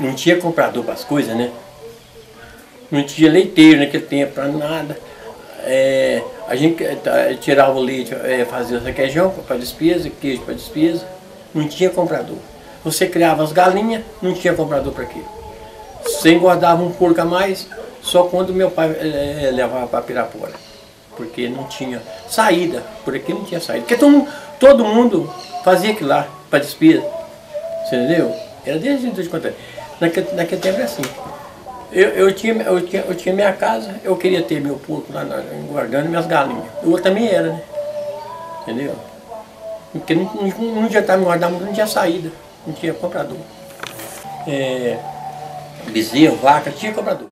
não tinha comprador para as coisas, né? Não tinha leiteiro naquele tempo, para nada. É, a gente tá, tirava o leite, é, fazia o requeijão para despesa, queijo para despesa. Não tinha comprador. Você criava as galinhas, não tinha comprador para aquilo. Você engordava um porco a mais, só quando meu pai é, levava para Pirapora. Porque não tinha saída, por aqui não tinha saída. Porque todo, todo mundo fazia aquilo lá, para despesa. Você entendeu? Era desde de conta. Naquele, naquele tempo era assim. Eu, eu, tinha, eu, tinha, eu tinha minha casa, eu queria ter meu porco lá guardando minhas galinhas. Eu também era, né? Entendeu? Porque não, não, não adiantava me guardar, não tinha saída, não tinha comprador. É, bezerro, vaca, tinha comprador.